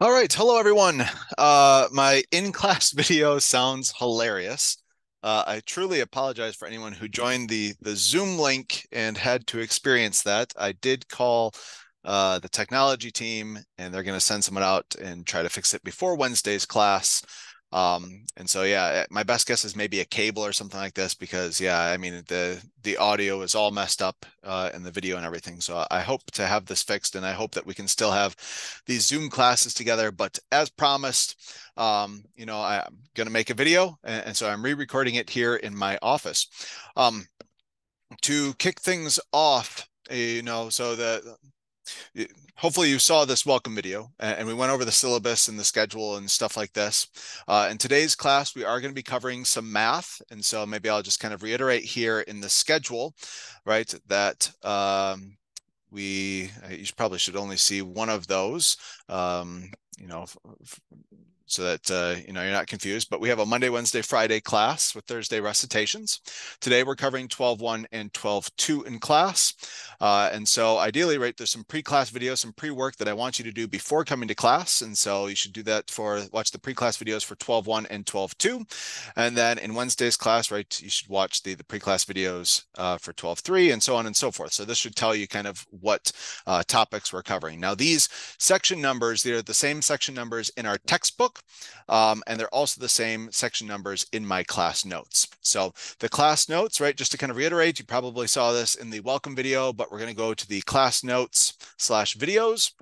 All right, hello everyone. Uh, my in-class video sounds hilarious. Uh, I truly apologize for anyone who joined the the Zoom link and had to experience that. I did call uh, the technology team, and they're going to send someone out and try to fix it before Wednesday's class. Um, and so, yeah, eh, my best guess is maybe a cable or something like this because, yeah, I mean, the the audio is all messed up uh, in the video and everything. So I hope to have this fixed, and I hope that we can still have these Zoom classes together. But as promised, um, you know, I'm going to make a video, and, and so I'm re-recording it here in my office. Um, to kick things off, you know, so the hopefully you saw this welcome video and we went over the syllabus and the schedule and stuff like this. Uh, in today's class, we are going to be covering some math. And so maybe I'll just kind of reiterate here in the schedule, right, that um, we, you probably should only see one of those, um, you know, so that uh, you know you're not confused. But we have a Monday, Wednesday, Friday class with Thursday recitations. Today we're covering 12.1 and 12.2 in class. Uh, and so ideally, right, there's some pre-class videos, some pre-work that I want you to do before coming to class. And so you should do that for watch the pre-class videos for 12.1 and 12.2. And then in Wednesday's class, right, you should watch the, the pre-class videos uh, for 12.3 and so on and so forth. So this should tell you kind of what uh, topics we're covering. Now these section numbers, they're the same section numbers in our textbook. Um, and they're also the same section numbers in my class notes. So the class notes, right, just to kind of reiterate, you probably saw this in the welcome video, but we're going to go to the class notes slash videos.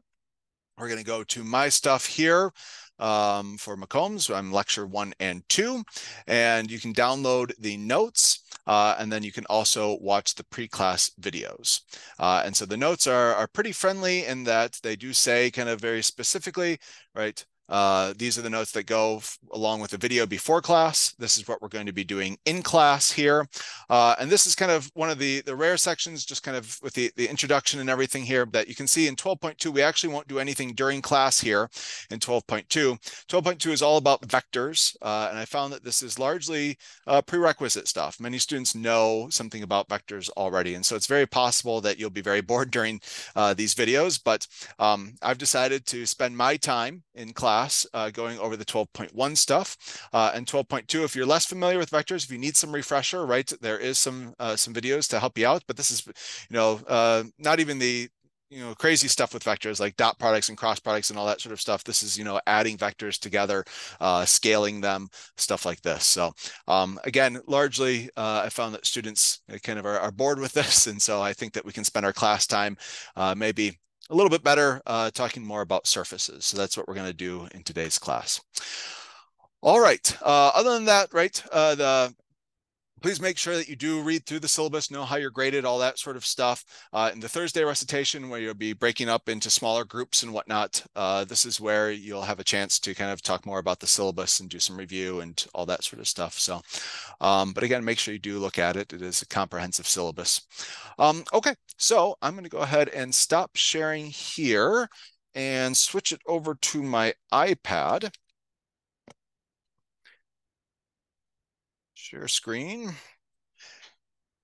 We're going to go to my stuff here um, for Maccombs. I'm lecture one and two, and you can download the notes. Uh, and then you can also watch the pre-class videos. Uh, and so the notes are, are pretty friendly in that they do say kind of very specifically, right, uh, these are the notes that go along with the video before class. This is what we're going to be doing in class here. Uh, and this is kind of one of the, the rare sections, just kind of with the, the introduction and everything here that you can see in 12.2, we actually won't do anything during class here in 12.2. 12.2 is all about vectors. Uh, and I found that this is largely uh, prerequisite stuff. Many students know something about vectors already. And so it's very possible that you'll be very bored during uh, these videos, but um, I've decided to spend my time in class class uh, going over the 12.1 stuff. Uh, and 12.2, if you're less familiar with vectors, if you need some refresher, right, there is some uh, some videos to help you out. But this is, you know, uh, not even the you know crazy stuff with vectors like dot products and cross products and all that sort of stuff this is you know adding vectors together uh, scaling them stuff like this so um, again largely uh, i found that students kind of are, are, bored with this and so i think that we can spend our class time uh, maybe a little bit better uh, talking more about surfaces. So that's what we're going to do in today's class. All right. Uh, other than that, right, uh, the please make sure that you do read through the syllabus, know how you're graded, all that sort of stuff. Uh, in the Thursday recitation, where you'll be breaking up into smaller groups and whatnot, uh, this is where you'll have a chance to kind of talk more about the syllabus and do some review and all that sort of stuff. So, um, but again, make sure you do look at it. It is a comprehensive syllabus. Um, okay, so I'm going to go ahead and stop sharing here and switch it over to my iPad. Share screen.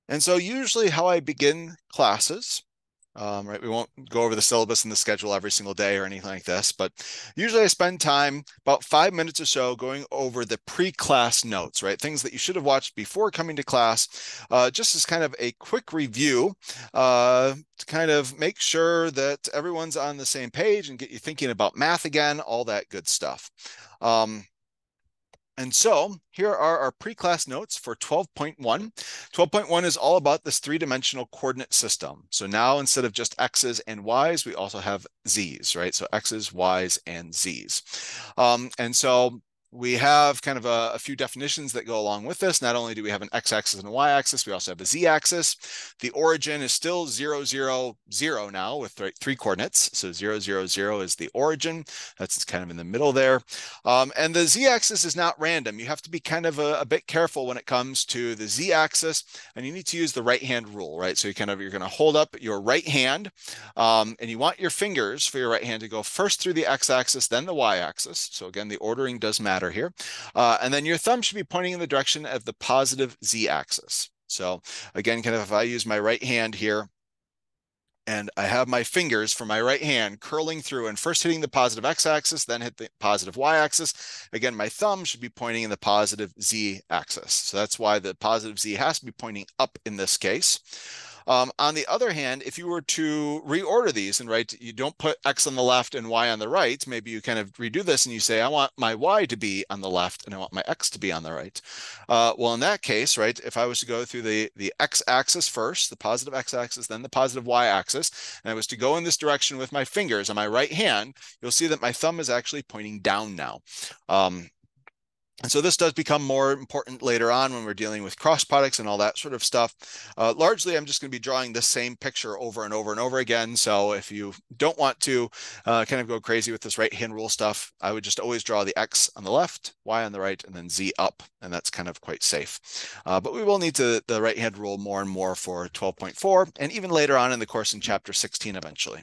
And so usually how I begin classes, um, right, we won't go over the syllabus and the schedule every single day or anything like this, but usually I spend time, about five minutes or so, going over the pre-class notes, right? Things that you should have watched before coming to class, uh, just as kind of a quick review uh, to kind of make sure that everyone's on the same page and get you thinking about math again, all that good stuff. Um, and so here are our pre-class notes for 12.1. 12.1 is all about this three-dimensional coordinate system. So now instead of just x's and y's, we also have z's, right? So x's, y's, and z's. Um, and so we have kind of a, a, few definitions that go along with this. Not only do we have an x-axis and a y-axis, we also have a z-axis. The origin is still 0, 0, 0 now with th three coordinates. So 0, 0, 0 is the origin. That's kind of in the middle there. Um, and the z-axis is not random. You have to be kind of a, a bit careful when it comes to the z-axis, and you need to use the right-hand rule, right? So you kind of you're going to hold up your right hand, um, and you want your fingers for your right hand to go first through the x-axis, then the y-axis. So again, the ordering does matter matter here. Uh, and then your thumb should be pointing in the direction of the positive z-axis. So again, kind of if I use my right hand here, and I have my fingers for my right hand curling through and first hitting the positive x-axis, then hit the positive y-axis. Again, my thumb should be pointing in the positive z-axis. So that's why the positive z has to be pointing up in this case. Um, on the other hand, if you were to reorder these and right, you don't put X on the left and Y on the right, maybe you kind of redo this and you say, I want my Y to be on the left and I want my X to be on the right. Uh, well, in that case, right, if I was to go through the, the X axis first, the positive X axis, then the positive Y axis, and I was to go in this direction with my fingers on my right hand, you'll see that my thumb is actually pointing down now. Um, and so this does become more important later on when we're dealing with cross products and all that sort of stuff. Uh, largely, I'm just going to be drawing the same picture over and over and over again. So if you don't want to uh, kind of go crazy with this right hand rule stuff, I would just always draw the X on the left, Y on the right, and then Z up. And that's kind of quite safe. Uh, but we will need to, the right hand rule more and more for 12.4 and even later on in the course in chapter 16 eventually.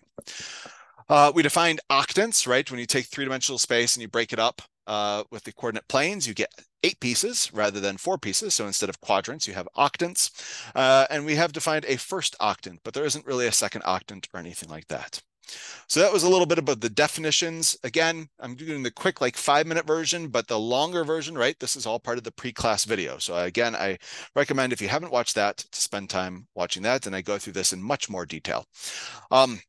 Uh, we defined octants, right? When you take three-dimensional space and you break it up, uh, with the coordinate planes, you get eight pieces rather than four pieces. So instead of quadrants, you have octants. Uh, and we have defined a first octant, but there isn't really a second octant or anything like that. So that was a little bit about the definitions. Again, I'm doing the quick like five minute version, but the longer version, right? This is all part of the pre-class video. So again, I recommend if you haven't watched that to spend time watching that and I go through this in much more detail. Um,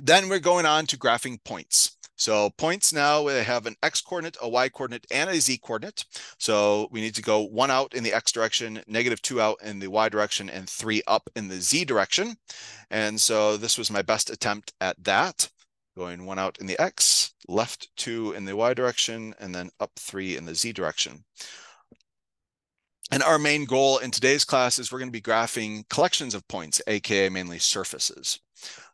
then we're going on to graphing points. So points now, we have an x coordinate, a y coordinate, and a z coordinate. So we need to go one out in the x direction, negative two out in the y direction, and three up in the z direction. And so this was my best attempt at that, going one out in the x, left two in the y direction, and then up three in the z direction. And our main goal in today's class is we're going to be graphing collections of points, aka mainly surfaces.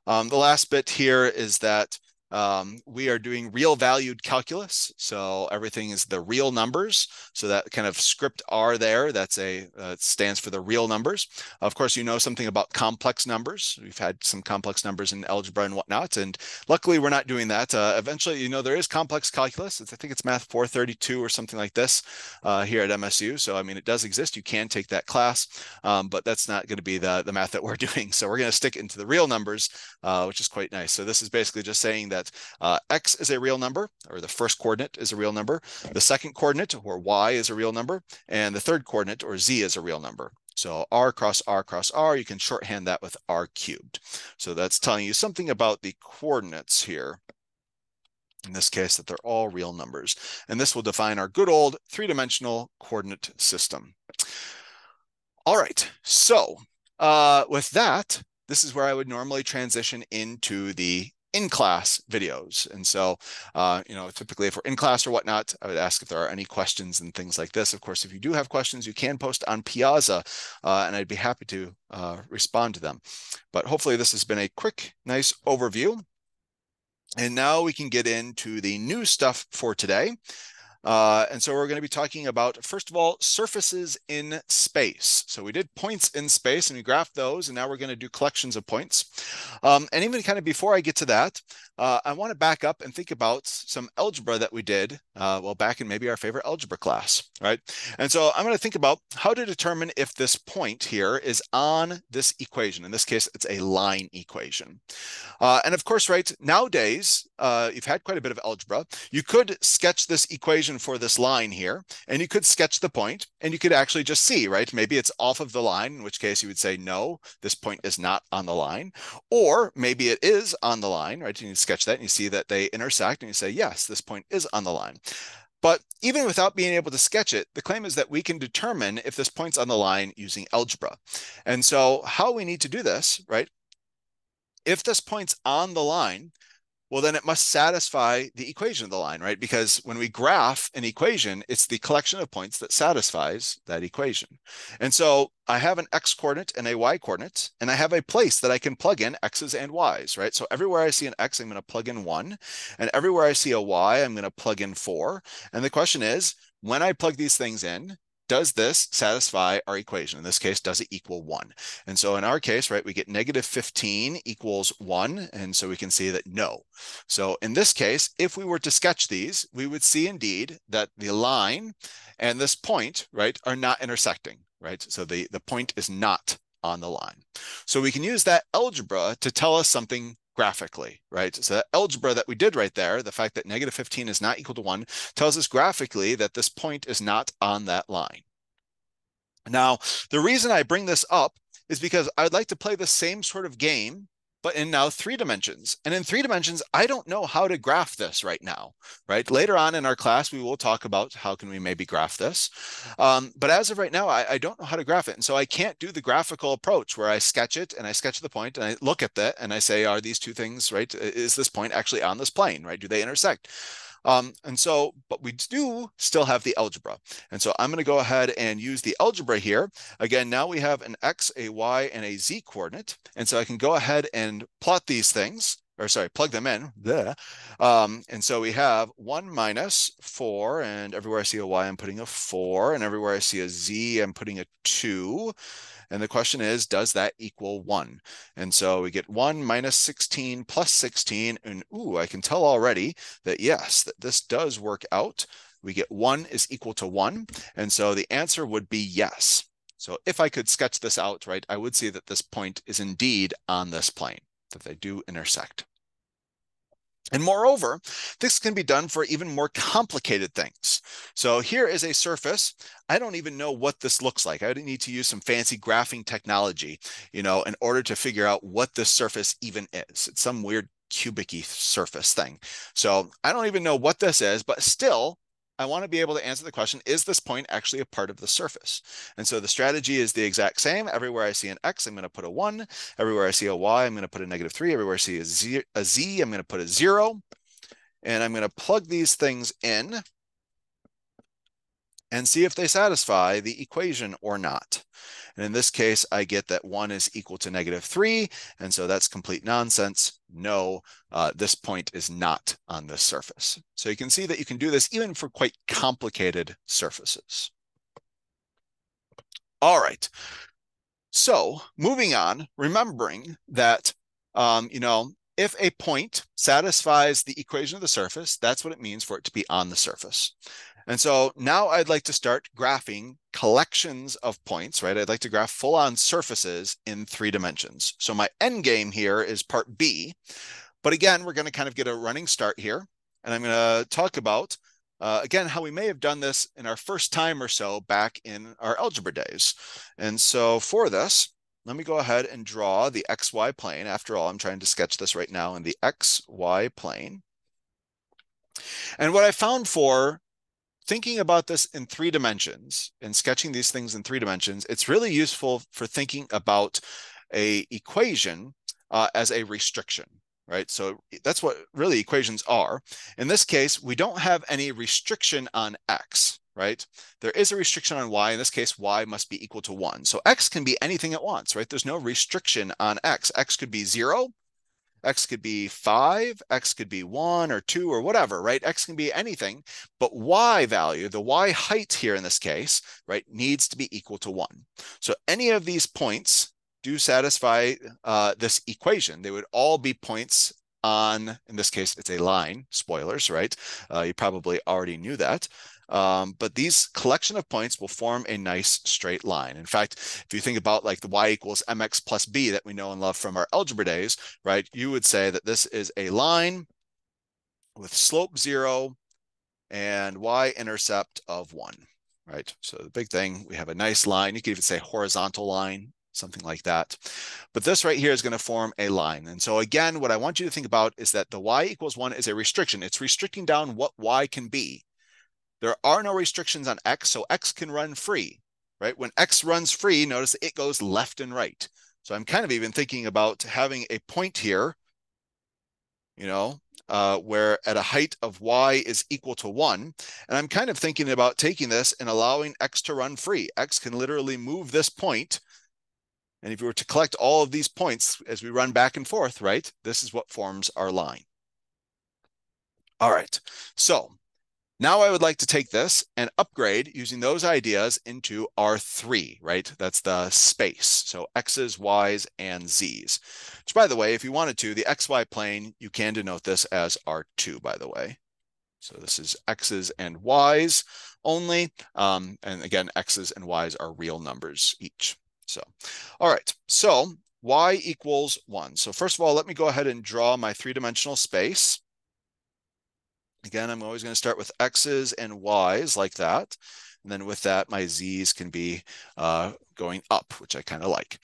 Um, the last bit here is that um, we are doing real valued calculus. So everything is the real numbers. So that kind of script R there, that's a uh, stands for the real numbers. Of course, you know something about complex numbers. We've had some complex numbers in algebra and whatnot. And luckily we're not doing that. Uh, eventually, you know, there is complex calculus. I think it's math 432 or something like this uh, here at MSU. So, I mean, it does exist. You can take that class, um, but that's not going to be the, the math that we're doing. So we're going to stick into the real numbers, uh, which is quite nice. So this is basically just saying that that uh, x is a real number, or the first coordinate is a real number. The second coordinate, or y, is a real number. And the third coordinate, or z, is a real number. So r cross r cross r, you can shorthand that with r cubed. So that's telling you something about the coordinates here. In this case, that they're all real numbers. And this will define our good old three-dimensional coordinate system. All right, so uh, with that, this is where I would normally transition into the in-class videos. And so, uh, you know, typically if we're in class or whatnot, I would ask if there are any questions and things like this. Of course, if you do have questions, you can post on Piazza, uh, and I'd be happy to uh, respond to them. But hopefully this has been a quick, nice overview. And now we can get into the new stuff for today. Uh, and so we're going to be talking about, first of all, surfaces in space. So we did points in space and we graphed those, and now we're going to do collections of points. Um, and even kind of before I get to that, uh, I want to back up and think about some algebra that we did, uh, well, back in maybe our favorite algebra class, right? And so I'm going to think about how to determine if this point here is on this equation. In this case, it's a line equation. Uh, and of course, right, nowadays, uh, you've had quite a bit of algebra. You could sketch this equation for this line here, and you could sketch the point and you could actually just see, right? Maybe it's off of the line, in which case you would say, no, this point is not on the line. Or maybe it is on the line, right? And you sketch that and you see that they intersect and you say, yes, this point is on the line. But even without being able to sketch it, the claim is that we can determine if this point's on the line using algebra. And so how we need to do this, right? If this point's on the line, well, then it must satisfy the equation of the line, right? Because when we graph an equation, it's the collection of points that satisfies that equation. And so I have an x coordinate and a y coordinate, and I have a place that I can plug in x's and y's, right? So everywhere I see an x, I'm going to plug in one. And everywhere I see a y, I'm going to plug in four. And the question is, when I plug these things in, does this satisfy our equation? In this case, does it equal one? And so in our case, right, we get negative 15 equals one. And so we can see that no. So in this case, if we were to sketch these, we would see indeed that the line and this point, right, are not intersecting, right? So the, the point is not on the line. So we can use that algebra to tell us something graphically, right? So that algebra that we did right there, the fact that negative 15 is not equal to 1, tells us graphically that this point is not on that line. Now, the reason I bring this up is because I'd like to play the same sort of game but in now three dimensions. And in three dimensions, I don't know how to graph this right now, right? Later on in our class, we will talk about how can we maybe graph this. Um, but as of right now, I, I, don't know how to graph it. And so I can't do the graphical approach where I sketch it and I sketch the point and I look at that and I say, are these two things, right? Is this point actually on this plane, right? Do they intersect? Um, and so, but we do still have the algebra. And so I'm going to go ahead and use the algebra here. Again, now we have an X, a Y, and a Z coordinate. And so I can go ahead and plot these things or sorry, plug them in. Um, and so we have one minus four, and everywhere I see a Y, I'm putting a four, and everywhere I see a Z, I'm putting a two. And the question is, does that equal one? And so we get one minus 16 plus 16. And ooh, I can tell already that yes, that this does work out. We get one is equal to one. And so the answer would be yes. So if I could sketch this out, right, I would see that this point is indeed on this plane, that they do intersect. And moreover, this can be done for even more complicated things. So here is a surface. I don't even know what this looks like. I would need to use some fancy graphing technology, you know, in order to figure out what this surface even is. It's some weird cubic surface thing. So I don't even know what this is, but still I want to be able to answer the question, is this point actually a part of the surface? And so the strategy is the exact same. Everywhere I see an X, I'm going to put a one. Everywhere I see a Y, I'm going to put a negative three. Everywhere I see a Z, a Z I'm going to put a zero. And I'm going to plug these things in and see if they satisfy the equation or not. And in this case, I get that one is equal to negative three. And so that's complete nonsense. No, uh, this point is not on this surface. So you can see that you can do this even for quite complicated surfaces. All right. So moving on, remembering that, um, you know, if a point satisfies the equation of the surface, that's what it means for it to be on the surface. And so now I'd like to start graphing collections of points, right? I'd like to graph full on surfaces in three dimensions. So my end game here is part B. But again, we're going to kind of get a running start here. And I'm going to talk about, uh, again, how we may have done this in our first time or so back in our algebra days. And so for this, let me go ahead and draw the XY plane. After all, I'm trying to sketch this right now in the XY plane. And what I found for thinking about this in three dimensions and sketching these things in three dimensions, it's really useful for thinking about a equation uh, as a restriction, right? So that's what really equations are. In this case, we don't have any restriction on x, right? There is a restriction on y. In this case, y must be equal to 1. So x can be anything it wants, right? There's no restriction on x. x could be 0, X could be five, X could be one or two or whatever, right? X can be anything, but Y value, the Y height here in this case, right, needs to be equal to one. So any of these points do satisfy uh, this equation. They would all be points on, in this case, it's a line, spoilers, right? Uh, you probably already knew that. Um, but these collection of points will form a nice straight line. In fact, if you think about like the y equals mx plus b that we know and love from our algebra days, right, you would say that this is a line with slope zero and y-intercept of one, right? So the big thing, we have a nice line. You could even say horizontal line, something like that. But this right here is going to form a line. And so again, what I want you to think about is that the y equals one is a restriction. It's restricting down what y can be. There are no restrictions on X, so X can run free, right? When X runs free, notice it goes left and right. So I'm kind of even thinking about having a point here, you know, uh, where at a height of y is equal to 1. And I'm kind of thinking about taking this and allowing x to run free. x can literally move this point. And if you were to collect all of these points as we run back and forth, right, this is what forms our line. All right, so now I would like to take this and upgrade using those ideas into R3, right? That's the space. So X's, Y's, and Z's. Which by the way, if you wanted to, the XY plane, you can denote this as R2, by the way. So this is X's and Y's only. Um, and again, X's and Y's are real numbers each. So, all right. So y equals one. So first of all, let me go ahead and draw my three-dimensional space. Again, I'm always going to start with x's and y's like that. And then with that, my z's can be uh, going up, which I kind of like.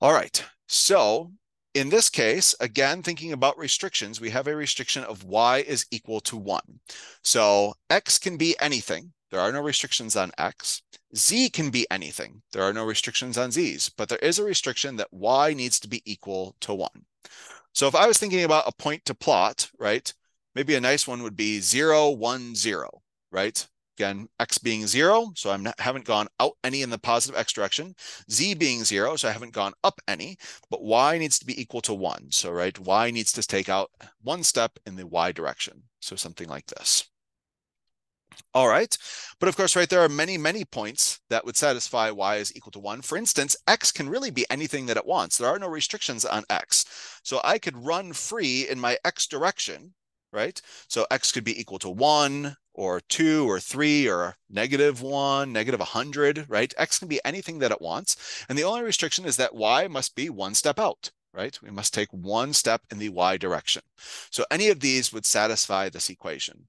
All right, so in this case, again, thinking about restrictions, we have a restriction of y is equal to 1. So x can be anything. There are no restrictions on x. z can be anything. There are no restrictions on z's, but there is a restriction that y needs to be equal to 1. So if I was thinking about a point to plot, right, maybe a nice one would be 0, 1, 0, right? Again, x being zero, so I haven't gone out any in the positive x direction. z being zero, so I haven't gone up any, but y needs to be equal to one. So right, y needs to take out one step in the y direction. So something like this. All right. But of course, right, there are many, many points that would satisfy y is equal to one. For instance, x can really be anything that it wants. There are no restrictions on x. So I could run free in my x direction, right? So x could be equal to one, or two or three or negative one, negative 100, right? X can be anything that it wants. And the only restriction is that Y must be one step out, right? We must take one step in the Y direction. So any of these would satisfy this equation.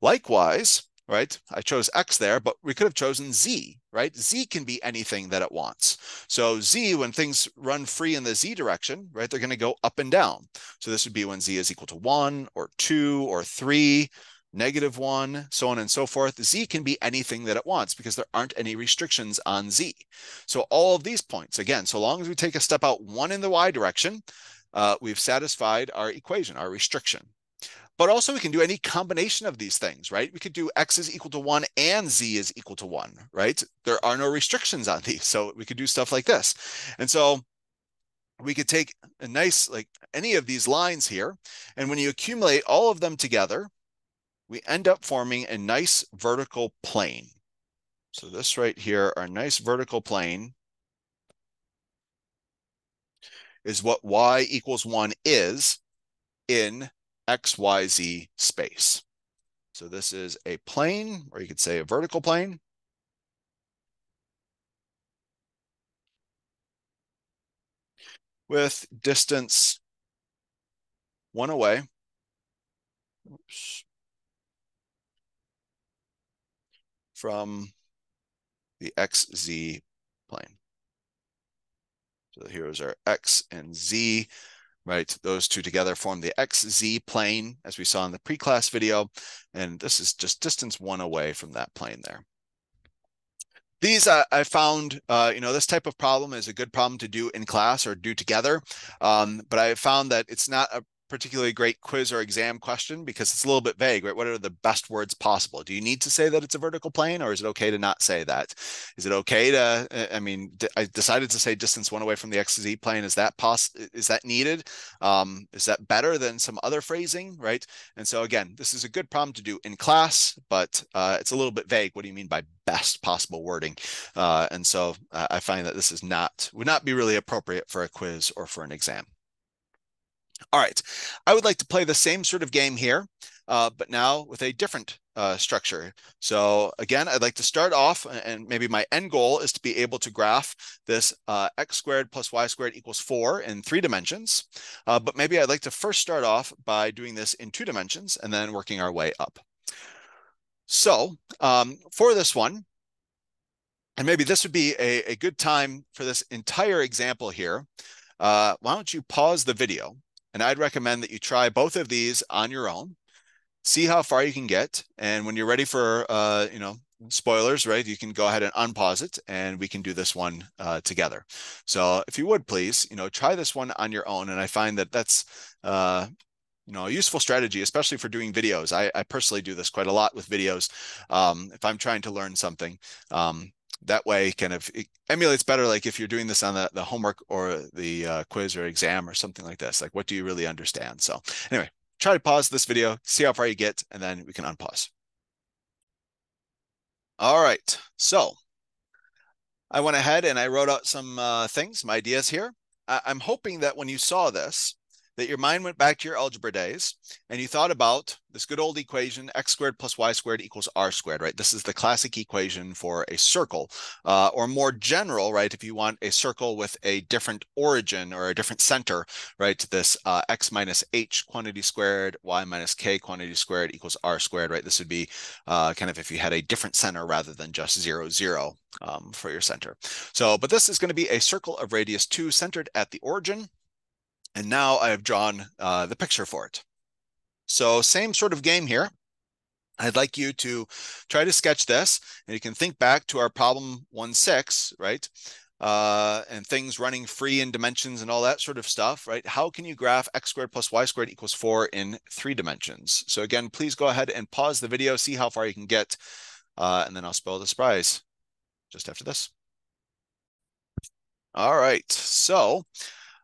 Likewise, right? I chose X there, but we could have chosen Z, right? Z can be anything that it wants. So Z, when things run free in the Z direction, right, they're going to go up and down. So this would be when Z is equal to one or two or three, negative one, so on and so forth. Z can be anything that it wants because there aren't any restrictions on Z. So all of these points, again, so long as we take a step out one in the Y direction, uh, we've satisfied our equation, our restriction. But also we can do any combination of these things, right? We could do X is equal to one and Z is equal to one, right? There are no restrictions on these. So we could do stuff like this. And so we could take a nice, like any of these lines here, and when you accumulate all of them together, we end up forming a nice vertical plane. So this right here, our nice vertical plane is what y equals 1 is in xyz space. So this is a plane, or you could say a vertical plane. with distance one away. Oops. from the XZ plane. So here's our X and Z, right? Those two together form the XZ plane, as we saw in the pre-class video. And this is just distance one away from that plane there. These uh, I found, uh, you know, this type of problem is a good problem to do in class or do together. Um, but I found that it's not a particularly great quiz or exam question because it's a little bit vague, right? What are the best words possible? Do you need to say that it's a vertical plane or is it okay to not say that? Is it okay to, I mean, I decided to say distance one away from the XZ plane. Is that poss is that needed? Um, is that better than some other phrasing, right? And so again, this is a good problem to do in class, but uh, it's a little bit vague. What do you mean by best possible wording? Uh, and so uh, I find that this is not, would not be really appropriate for a quiz or for an exam. All right, I would like to play the same sort of game here, uh, but now with a different uh, structure. So again, I'd like to start off, and maybe my end goal is to be able to graph this uh, x squared plus y squared equals four in three dimensions. Uh, but maybe I'd like to first start off by doing this in two dimensions and then working our way up. So um, for this one, and maybe this would be a, a good time for this entire example here. Uh, why don't you pause the video and I'd recommend that you try both of these on your own, see how far you can get. And when you're ready for, uh, you know, spoilers, right, you can go ahead and unpause it and we can do this one uh, together. So if you would please, you know, try this one on your own. And I find that that's, uh, you know, a useful strategy, especially for doing videos. I, I personally do this quite a lot with videos. Um, if I'm trying to learn something, um, that way kind of emulates better like if you're doing this on the, the homework or the uh, quiz or exam or something like this like what do you really understand? So anyway try to pause this video see how far you get and then we can unpause. All right so i went ahead and i wrote out some uh, things some ideas here. I- i'm hoping that when you saw this that your mind went back to your algebra days and you thought about this good old equation, x squared plus y squared equals r squared, right? This is the classic equation for a circle, uh, or more general, right? If you want a circle with a different origin or a different center, right? This uh, x minus h quantity squared, y minus k quantity squared equals r squared, right? This would be uh, kind of if you had a different center rather than just zero, zero um, for your center. So, but this is going to be a circle of radius two centered at the origin. And now I have drawn uh, the picture for it. So same sort of game here. I'd like you to try to sketch this and you can think back to our problem 1-6, right? Uh, and things running free in dimensions and all that sort of stuff, right? How can you graph x squared plus y squared equals four in three dimensions? So again, please go ahead and pause the video, see how far you can get, uh, and then I'll spell the surprise just after this. All right, so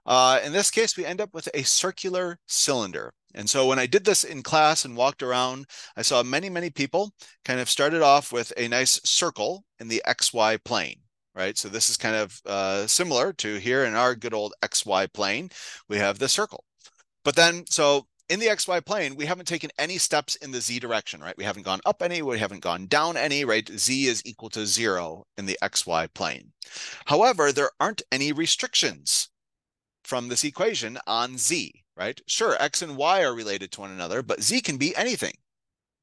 uh, in this case, we end up with a circular cylinder. And so when I did this in class and walked around, I saw many, many people kind of started off with a nice circle in the XY plane, right? So this is kind of uh, similar to here in our good old XY plane, we have the circle. But then, so in the XY plane, we haven't taken any steps in the Z direction, right? We haven't gone up any, we haven't gone down any, right? Z is equal to zero in the XY plane. However, there aren't any restrictions from this equation on z, right? Sure, x and y are related to one another, but z can be anything,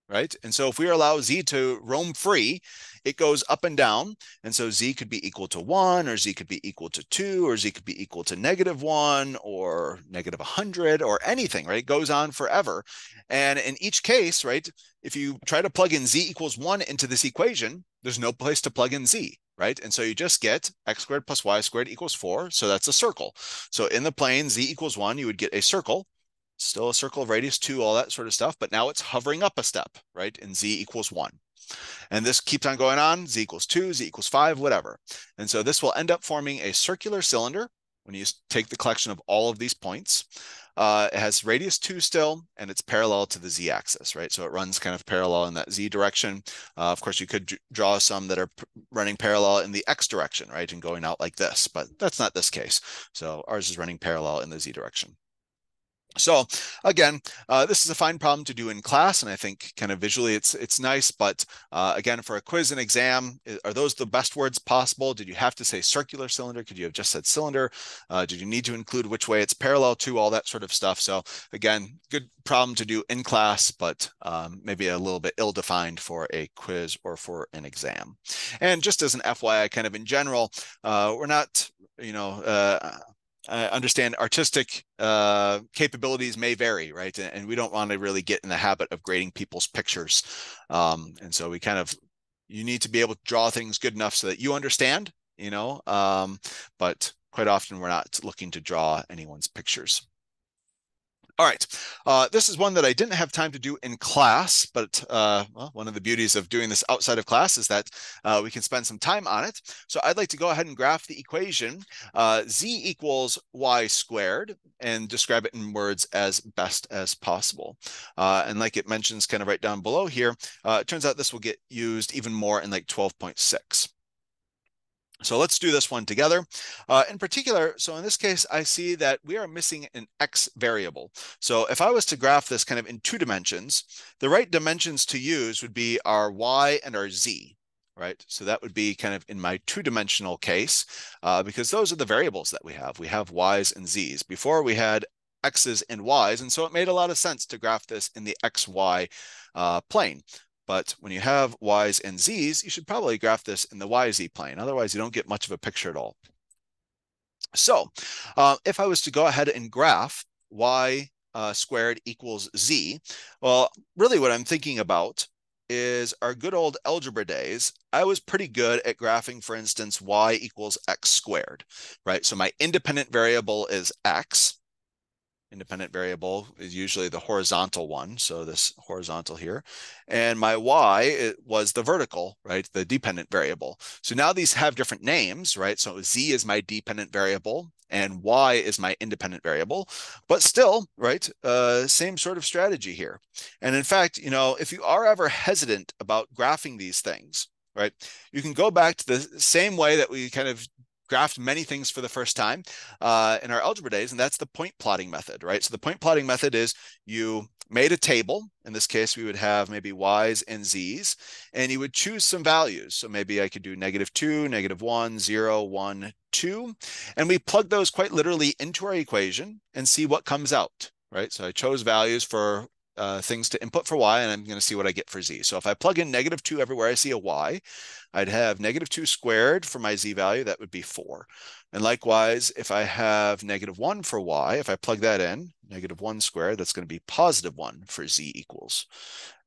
right? And so if we allow z to roam free, it goes up and down. And so z could be equal to 1, or z could be equal to 2, or z could be equal to negative 1, or negative 100, or anything, right? It goes on forever. And in each case, right, if you try to plug in z equals 1 into this equation, there's no place to plug in z, right? And so you just get x squared plus y squared equals 4. So that's a circle. So in the plane z equals 1, you would get a circle, still a circle of radius 2, all that sort of stuff. But now it's hovering up a step, right? And z equals 1. And this keeps on going on, z equals 2, z equals 5, whatever. And so this will end up forming a circular cylinder when you take the collection of all of these points. Uh, it has radius 2 still, and it's parallel to the z-axis, right? So it runs kind of parallel in that z direction. Uh, of course, you could draw some that are running parallel in the x direction, right? And going out like this, but that's not this case. So ours is running parallel in the z direction. So again, uh, this is a fine problem to do in class, and I think kind of visually it's it's nice. But uh, again, for a quiz and exam, are those the best words possible? Did you have to say circular cylinder? Could you have just said cylinder? Uh, did you need to include which way it's parallel to? All that sort of stuff. So again, good problem to do in class, but um, maybe a little bit ill-defined for a quiz or for an exam. And just as an FYI, kind of in general, uh, we're not you know, uh, understand artistic uh, capabilities may vary, right? And, and we don't want to really get in the habit of grading people's pictures. Um, and so we kind of, you need to be able to draw things good enough so that you understand, you know, um, but quite often we're not looking to draw anyone's pictures. All right, uh, this is one that I didn't have time to do in class, but uh, well, one of the beauties of doing this outside of class is that uh, we can spend some time on it. So I'd like to go ahead and graph the equation uh, z equals y squared and describe it in words as best as possible. Uh, and like it mentions kind of right down below here, uh, it turns out this will get used even more in like 12.6. So let's do this one together. Uh, in particular, so in this case, I see that we are missing an x variable. So if I was to graph this kind of in two dimensions, the right dimensions to use would be our y and our z, right? So that would be kind of in my two-dimensional case, uh, because those are the variables that we have. We have y's and z's. Before we had x's and y's, and so it made a lot of sense to graph this in the xy uh, plane. But when you have y's and z's, you should probably graph this in the yz plane. Otherwise, you don't get much of a picture at all. So uh, if I was to go ahead and graph y uh, squared equals z, well, really what I'm thinking about is our good old algebra days, I was pretty good at graphing, for instance, y equals x squared, right? So my independent variable is x independent variable is usually the horizontal one. So this horizontal here. And my y was the vertical, right? The dependent variable. So now these have different names, right? So z is my dependent variable and y is my independent variable, but still, right? Uh, same sort of strategy here. And in fact, you know, if you are ever hesitant about graphing these things, right, you can go back to the same way that we kind of graphed many things for the first time uh, in our algebra days, and that's the point plotting method, right? So the point plotting method is you made a table. In this case, we would have maybe y's and z's, and you would choose some values. So maybe I could do negative two, negative one, zero, one, two, and we plug those quite literally into our equation and see what comes out, right? So I chose values for uh, things to input for y, and I'm going to see what I get for z. So if I plug in negative 2 everywhere I see a y, I'd have negative 2 squared for my z value, that would be 4. And likewise, if I have negative 1 for y, if I plug that in, negative 1 squared, that's going to be positive 1 for z equals.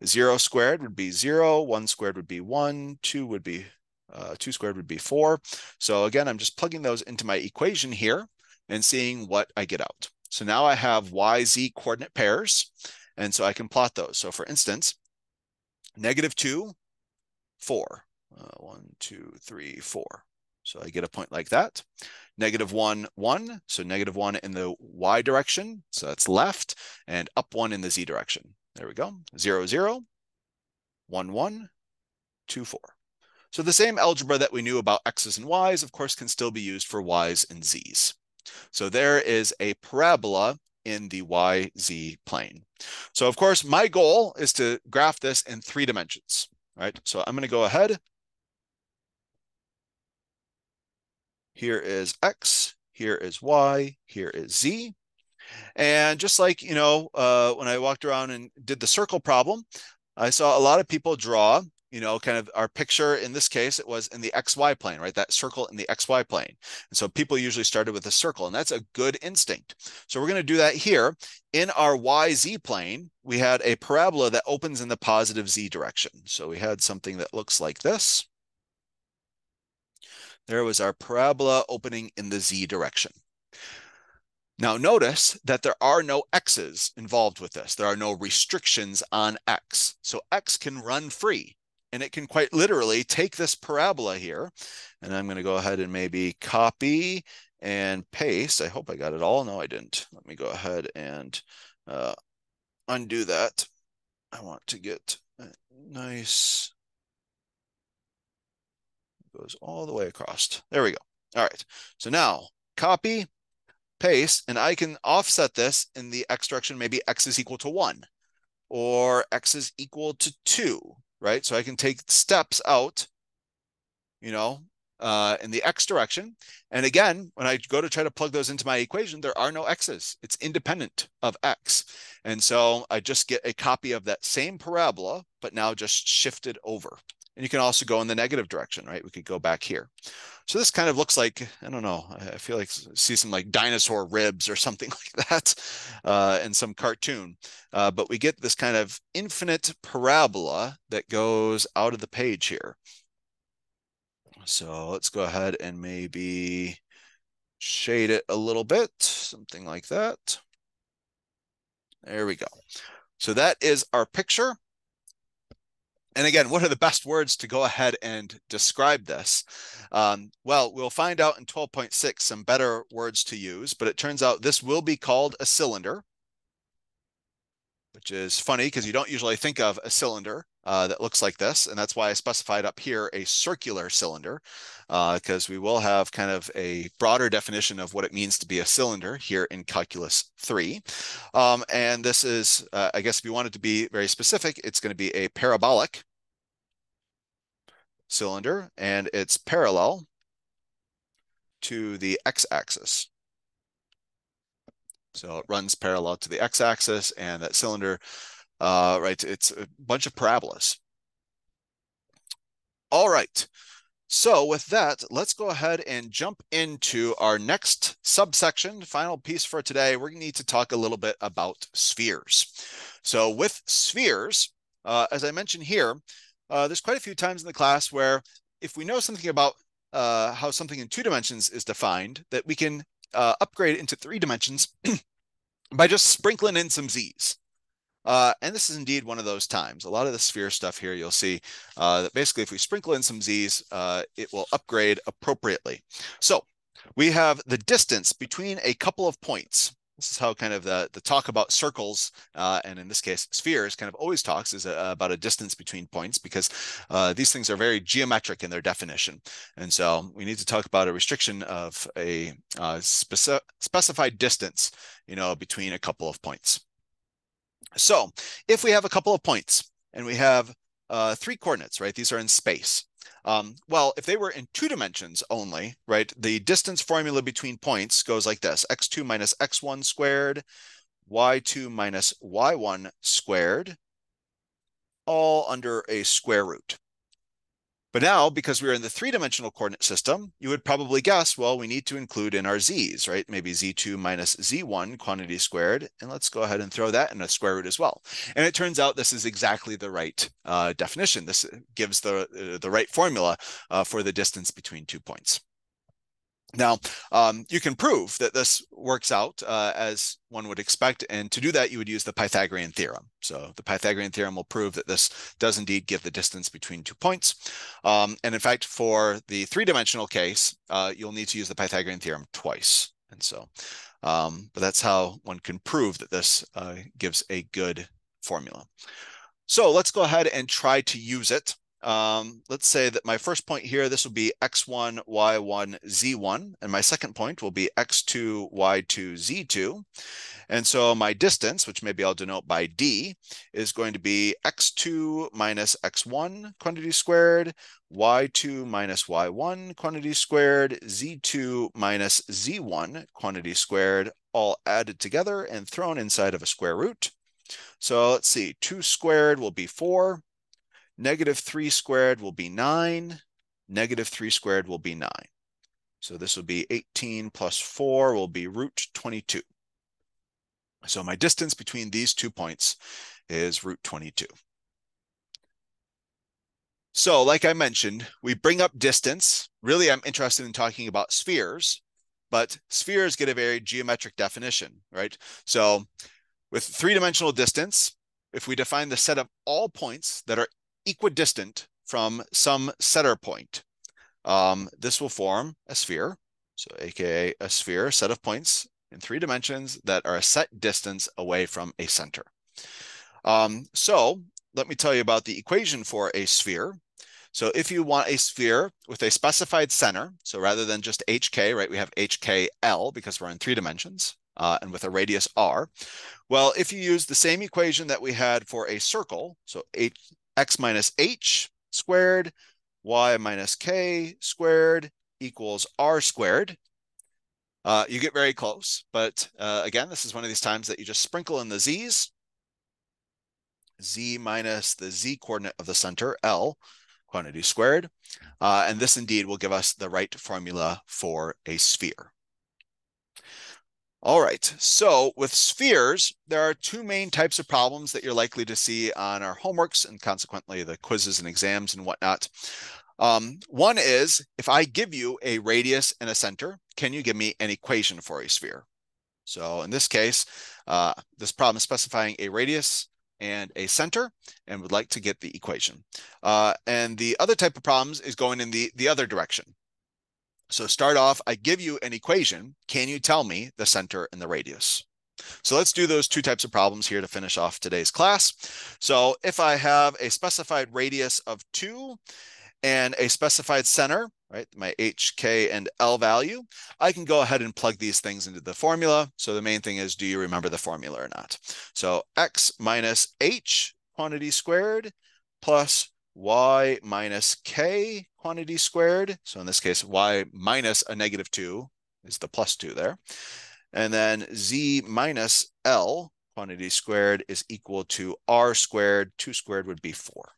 0 squared would be 0, 1 squared would be 1, 2 would be uh, 2 squared would be 4. So again, I'm just plugging those into my equation here and seeing what I get out. So now I have y, z coordinate pairs. And so I can plot those. So for instance, negative 2, 4. Uh, 1, 2, 3, 4. So I get a point like that. Negative 1, 1. So negative 1 in the y direction. So that's left. And up 1 in the z direction. There we go. 0, 0, 1, 1, 2, 4. So the same algebra that we knew about x's and y's, of course, can still be used for y's and z's. So there is a parabola in the YZ plane. So of course, my goal is to graph this in three dimensions, right? So I'm going to go ahead. Here is X, here is Y, here is Z. And just like, you know, uh, when I walked around and did the circle problem, I saw a lot of people draw you know, kind of our picture in this case, it was in the XY plane, right? That circle in the XY plane. And so people usually started with a circle, and that's a good instinct. So we're going to do that here. In our YZ plane, we had a parabola that opens in the positive Z direction. So we had something that looks like this. There was our parabola opening in the Z direction. Now notice that there are no x's involved with this. There are no restrictions on x. So x can run free and it can quite literally take this parabola here, and I'm going to go ahead and maybe copy and paste. I hope I got it all. No, I didn't. Let me go ahead and uh, undo that. I want to get nice, goes all the way across. There we go. All right. So now copy, paste, and I can offset this in the x direction. Maybe x is equal to 1 or x is equal to 2 right? So I can take steps out, you know, uh, in the x direction. And again, when I go to try to plug those into my equation, there are no x's. It's independent of x. And so I just get a copy of that same parabola, but now just shifted over. And you can also go in the negative direction, right? We could go back here. So this kind of looks like, I don't know, I feel like see some like dinosaur ribs or something like that uh, in some cartoon. Uh, but we get this kind of infinite parabola that goes out of the page here. So let's go ahead and maybe shade it a little bit, something like that. There we go. So that is our picture. And again, what are the best words to go ahead and describe this? Um, well, we'll find out in 12.6 some better words to use, but it turns out this will be called a cylinder, which is funny because you don't usually think of a cylinder uh, that looks like this. And that's why I specified up here a circular cylinder, because uh, we will have kind of a broader definition of what it means to be a cylinder here in Calculus 3. Um, and this is, uh, I guess if you wanted to be very specific, it's going to be a parabolic cylinder, and it's parallel to the x-axis. So it runs parallel to the x-axis, and that cylinder uh, right? It's a bunch of parabolas. All right. So with that, let's go ahead and jump into our next subsection, final piece for today. We're going to need to talk a little bit about spheres. So with spheres, uh, as I mentioned here, uh, there's quite a few times in the class where if we know something about uh, how something in two dimensions is defined, that we can uh, upgrade into three dimensions by just sprinkling in some z's. Uh, and this is indeed one of those times. A lot of the sphere stuff here, you'll see uh, that basically if we sprinkle in some z's, uh, it will upgrade appropriately. So we have the distance between a couple of points. This is how kind of the, the talk about circles, uh, and in this case, spheres kind of always talks is a, uh, about a distance between points because uh, these things are very geometric in their definition. And so we need to talk about a restriction of a speci specified distance, you know, between a couple of points. So if we have a couple of points and we have uh, three coordinates, right? These are in space. Um, well, if they were in two dimensions only, right, the distance formula between points goes like this, x2 minus x1 squared, y2 minus y1 squared, all under a square root. But now, because we're in the three-dimensional coordinate system, you would probably guess, well, we need to include in our z's, right? Maybe z2 minus z1 quantity squared. And let's go ahead and throw that in a square root as well. And it turns out this is exactly the right uh, definition. This gives the, uh, the right formula uh, for the distance between two points. Now, um, you can prove that this works out uh, as one would expect, and to do that, you would use the Pythagorean theorem. So the Pythagorean theorem will prove that this does indeed give the distance between two points. Um, and in fact, for the three-dimensional case, uh, you'll need to use the Pythagorean theorem twice. And so, um, but that's how one can prove that this uh, gives a good formula. So let's go ahead and try to use it um, let's say that my first point here, this will be x1, y1, z1, and my second point will be x2, y2, z2. And so my distance, which maybe I'll denote by d, is going to be x2 minus x1 quantity squared, y2 minus y1 quantity squared, z2 minus z1 quantity squared, all added together and thrown inside of a square root. So let's see, 2 squared will be 4, Negative 3 squared will be 9. Negative 3 squared will be 9. So this will be 18 plus 4 will be root 22. So my distance between these two points is root 22. So like I mentioned, we bring up distance. Really, I'm interested in talking about spheres, but spheres get a very geometric definition, right? So with three-dimensional distance, if we define the set of all points that are equidistant from some center point. Um, this will form a sphere, so aka a sphere, a set of points in three dimensions that are a set distance away from a center. Um, so let me tell you about the equation for a sphere. So if you want a sphere with a specified center, so rather than just hk, right, we have hkl because we're in three dimensions uh, and with a radius r. Well, if you use the same equation that we had for a circle, so h, x minus h squared, y minus k squared equals r squared. Uh, you get very close, but uh, again, this is one of these times that you just sprinkle in the z's. z minus the z coordinate of the center, L, quantity squared. Uh, and this indeed will give us the right formula for a sphere. All right, so with spheres, there are two main types of problems that you're likely to see on our homeworks and consequently the quizzes and exams and whatnot. Um, one is, if I give you a radius and a center, can you give me an equation for a sphere? So in this case, uh, this problem is specifying a radius and a center and would like to get the equation. Uh, and the other type of problems is going in the, the other direction. So start off, I give you an equation. Can you tell me the center and the radius? So let's do those two types of problems here to finish off today's class. So if I have a specified radius of two and a specified center, right, my h, k, and l value, I can go ahead and plug these things into the formula. So the main thing is, do you remember the formula or not? So x minus h quantity squared plus y minus k quantity squared. So in this case, y minus a negative 2 is the plus 2 there. And then z minus l quantity squared is equal to r squared. 2 squared would be 4.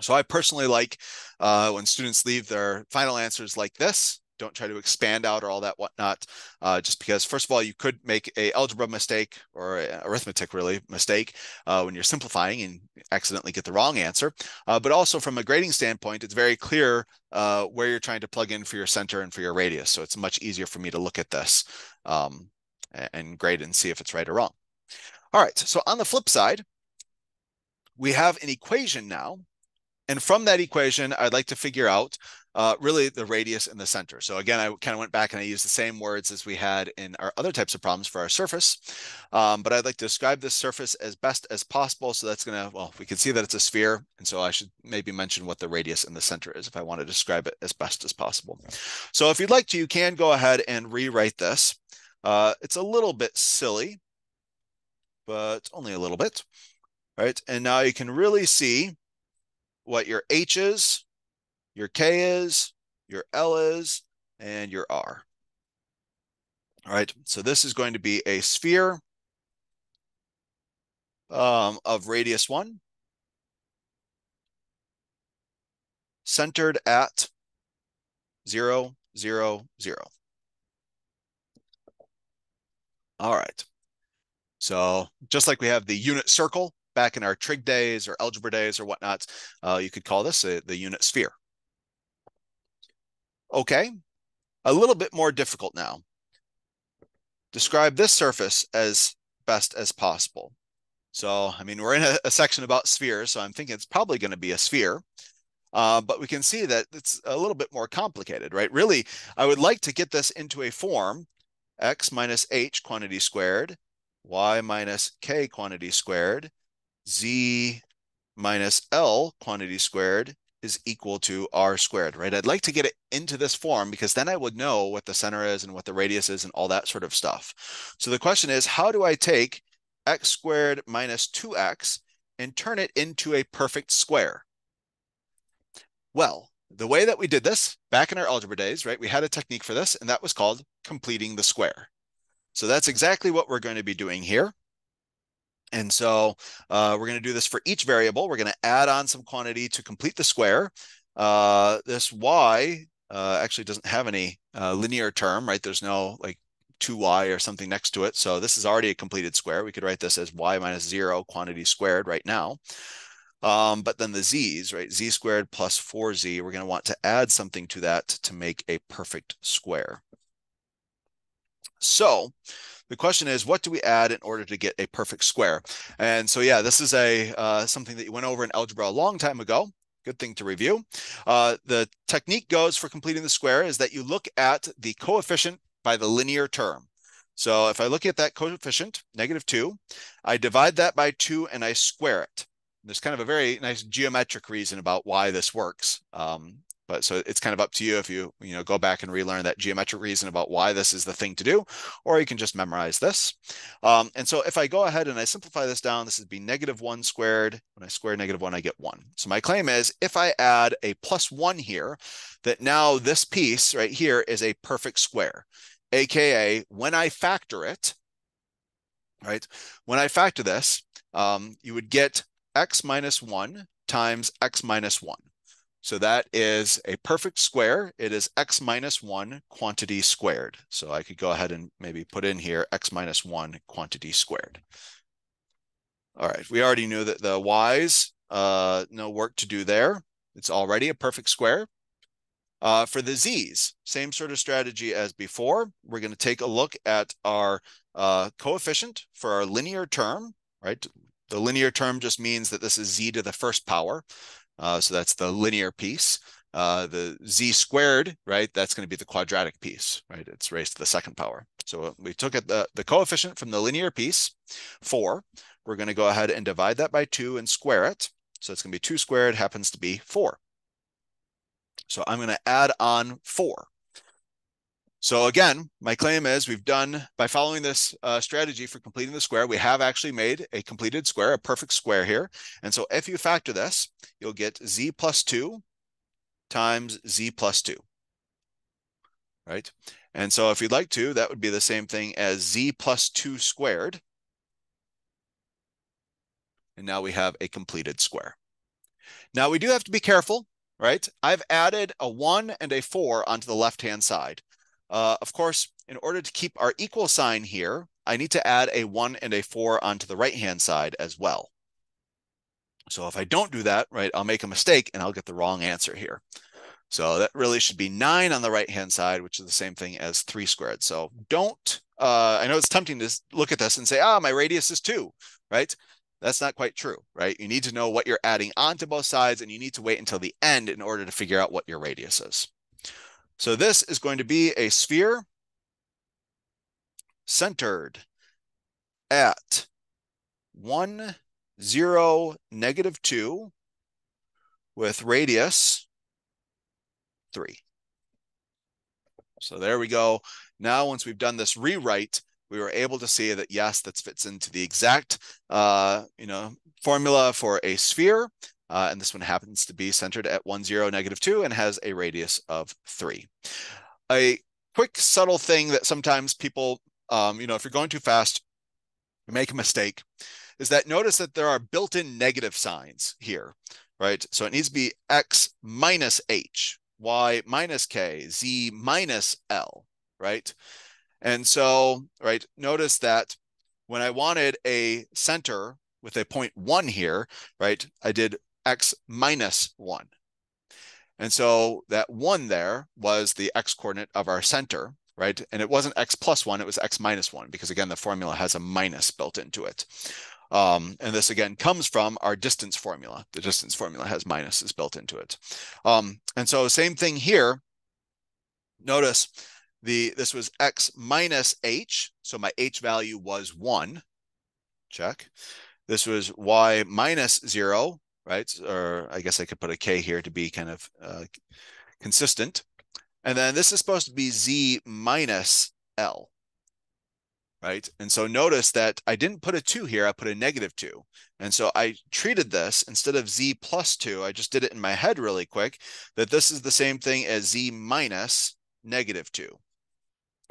So I personally like uh, when students leave their final answers like this don't try to expand out or all that whatnot. Uh, just because, first of all, you could make a algebra mistake or arithmetic really mistake uh, when you're simplifying and accidentally get the wrong answer. Uh, but also from a grading standpoint, it's very clear uh, where you're trying to plug in for your center and for your radius. So it's much easier for me to look at this um, and grade and see if it's right or wrong. All right, so on the flip side, we have an equation now and from that equation, I'd like to figure out uh, really the radius in the center. So again, I kind of went back and I used the same words as we had in our other types of problems for our surface. Um, but I'd like to describe this surface as best as possible. So that's going to, well, we can see that it's a sphere. And so I should maybe mention what the radius in the center is if I want to describe it as best as possible. So if you'd like to, you can go ahead and rewrite this. Uh, it's a little bit silly, but only a little bit, right? And now you can really see what your H is, your K is, your L is, and your R. All right, so this is going to be a sphere um, of radius one, centered at zero, zero, zero. All right. So just like we have the unit circle back in our trig days or algebra days or whatnot, uh, you could call this a, the unit sphere. Okay, a little bit more difficult now. Describe this surface as best as possible. So, I mean, we're in a, a section about spheres, so I'm thinking it's probably going to be a sphere. Uh, but we can see that it's a little bit more complicated, right? Really, I would like to get this into a form x minus h quantity squared, y minus k quantity squared, z minus l quantity squared is equal to r squared, right? I'd like to get it into this form because then I would know what the center is and what the radius is and all that sort of stuff. So the question is, how do I take x squared minus 2x and turn it into a perfect square? Well, the way that we did this back in our algebra days, right, we had a technique for this, and that was called completing the square. So that's exactly what we're going to be doing here. And so uh, we're going to do this for each variable. We're going to add on some quantity to complete the square. Uh, this y uh, actually doesn't have any uh, linear term, right? There's no like 2y or something next to it. So this is already a completed square. We could write this as y minus 0 quantity squared right now. Um, but then the z's, right? z squared plus 4z, we're going to want to add something to that to make a perfect square. So the question is, what do we add in order to get a perfect square? And so, yeah, this is a uh, something that you went over in algebra a long time ago. Good thing to review. Uh, the technique goes for completing the square is that you look at the coefficient by the linear term. So if I look at that coefficient, negative 2, I divide that by 2 and I square it. There's kind of a very nice geometric reason about why this works. Um, but so it's kind of up to you if you you know go back and relearn that geometric reason about why this is the thing to do, or you can just memorize this. Um, and so if I go ahead and I simplify this down, this would be negative one squared. When I square negative one, I get one. So my claim is if I add a plus one here, that now this piece right here is a perfect square. AKA when I factor it, right? When I factor this, um, you would get x minus one times x minus one. So that is a perfect square. It is x minus 1 quantity squared. So I could go ahead and maybe put in here x minus 1 quantity squared. All right, we already knew that the y's, uh, no work to do there. It's already a perfect square. Uh, for the z's, same sort of strategy as before. We're going to take a look at our uh, coefficient for our linear term, right? The linear term just means that this is z to the first power. Uh, so that's the linear piece. Uh, the z squared, right? That's going to be the quadratic piece, right? It's raised to the second power. So we took it the, the coefficient from the linear piece, 4. We're going to go ahead and divide that by 2 and square it. So it's going to be 2 squared happens to be 4. So I'm going to add on 4. So again, my claim is we've done, by following this uh, strategy for completing the square, we have actually made a completed square, a perfect square here. And so if you factor this, you'll get z plus 2 times z plus 2, right? And so if you'd like to, that would be the same thing as z plus 2 squared. And now we have a completed square. Now we do have to be careful, right? I've added a 1 and a 4 onto the left-hand side. Uh, of course, in order to keep our equal sign here, I need to add a 1 and a 4 onto the right-hand side as well. So if I don't do that, right, I'll make a mistake and I'll get the wrong answer here. So that really should be 9 on the right-hand side, which is the same thing as 3 squared. So don't, uh, I know it's tempting to look at this and say, ah, my radius is 2, right? That's not quite true, right? You need to know what you're adding onto both sides and you need to wait until the end in order to figure out what your radius is. So this is going to be a sphere centered at 1, 0, negative 2 with radius 3. So there we go. Now, once we've done this rewrite, we were able to see that yes, that fits into the exact uh, you know formula for a sphere. Uh, and this one happens to be centered at 1, 0, negative 2 and has a radius of 3. A quick subtle thing that sometimes people, um, you know, if you're going too fast, you make a mistake, is that notice that there are built-in negative signs here, right? So it needs to be x minus h, y minus k, z minus l, right? And so, right, notice that when I wanted a center with a point one here, right, I did x minus one. And so that one there was the x coordinate of our center, right? And it wasn't x plus one, it was x minus one, because again, the formula has a minus built into it. Um, and this again comes from our distance formula. The distance formula has minuses built into it. Um, and so same thing here. Notice the this was x minus h. So my h value was one. Check. This was y minus zero, right? Or I guess I could put a k here to be kind of uh, consistent. And then this is supposed to be z minus l right? And so notice that I didn't put a two here, I put a negative two. And so I treated this instead of z plus two, I just did it in my head really quick, that this is the same thing as z minus negative two,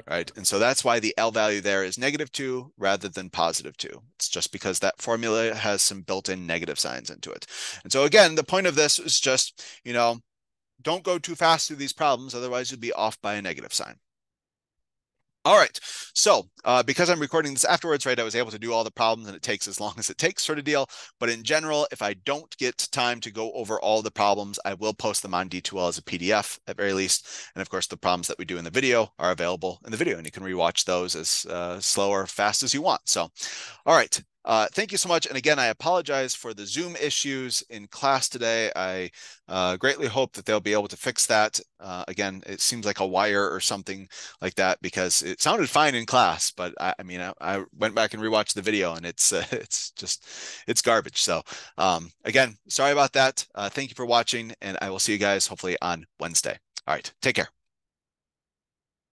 right? And so that's why the L value there is negative two rather than positive two. It's just because that formula has some built-in negative signs into it. And so again, the point of this is just, you know, don't go too fast through these problems, otherwise you'll be off by a negative sign. All right. So uh, because I'm recording this afterwards, right, I was able to do all the problems and it takes as long as it takes sort of deal. But in general, if I don't get time to go over all the problems, I will post them on D2L as a PDF at very least. And of course, the problems that we do in the video are available in the video and you can rewatch those as uh, slow or fast as you want. So, all right. Uh, thank you so much. And again, I apologize for the Zoom issues in class today. I uh, greatly hope that they'll be able to fix that. Uh, again, it seems like a wire or something like that because it sounded fine in class, but I, I mean, I, I, went back and rewatched the video and it's it's just it's garbage. So um, again, sorry about that. Uh, thank you for watching, and I will see you guys hopefully on Wednesday. All right, take care.